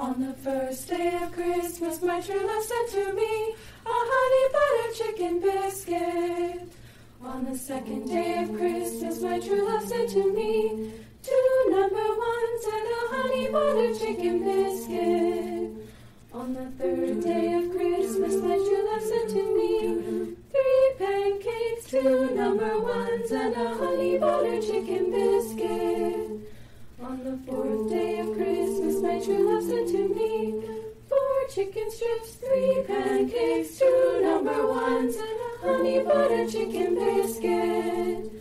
On the first day of Christmas, my true love sent to me a honey butter chicken biscuit. On the second day of Christmas, my true love sent to me two number ones and a honey butter chicken biscuit. On the third day of Christmas, my true love sent to me three pancakes, two number ones, and a honey butter chicken biscuit. On the fourth day of Christmas, my true love sent to me four chicken strips, three pancakes, two number ones, and a honey butter chicken biscuit.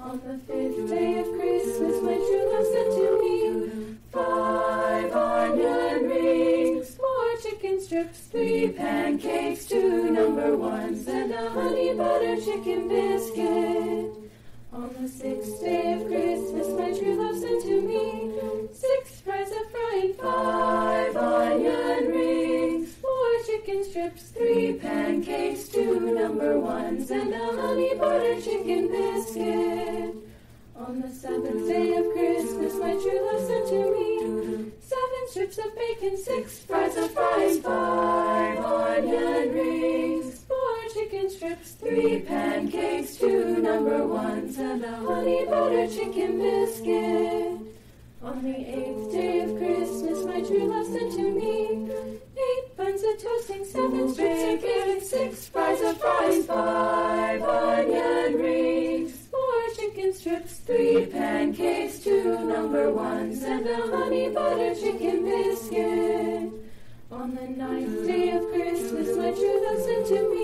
On the fifth day of Christmas, my true love sent to me five onion rings, four chicken strips, three pancakes, two number ones, and a honey butter chicken biscuit. On the sixth day of Christmas, strips, three pancakes, two number ones, and a honey butter chicken biscuit. On the seventh day of Christmas, my true love sent to me seven strips of bacon, six fries of fries, five onion rings, four chicken strips, three pancakes, two number ones, and a honey butter chicken biscuit. On the eighth day of Christmas, my true love sent to me strips of bacon, six fries of fries, five onion rings, four chicken strips, three pancakes, two number ones, and a honey butter chicken biscuit. On the ninth day of Christmas, my true love sent to me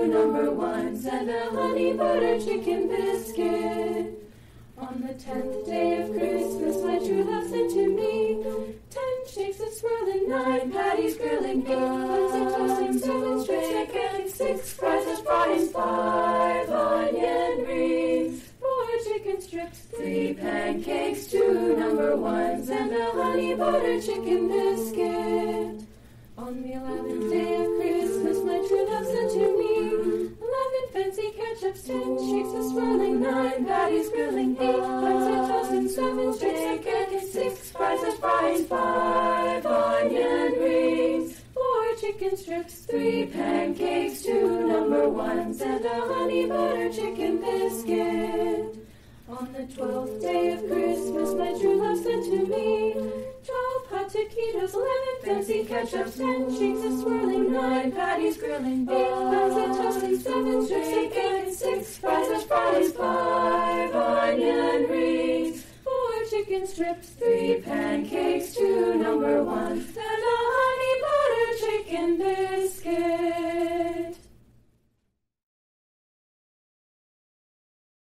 two number ones, and a honey butter chicken biscuit. On the tenth day of Christmas, my true love sent to me ten shakes of swirling, nine patties grilling, eight buns of toasting, seven strips bacon, six fries of fries, five onion rings, four chicken strips, three pancakes, two number ones, and a honey butter chicken biscuit. On the eleventh day of eight buns of toasting, seven bacon, six fries of fries, five onion rings, four chicken strips, three pancakes, two number ones, and a honey butter chicken biscuit. On the twelfth day of Christmas, my true love sent to me twelve hot taquitos, eleven fancy ketchups, ten shakes of swirling, nine patties grilling, eight chicken strips, three pancakes, two number ones, and a honey butter chicken biscuit.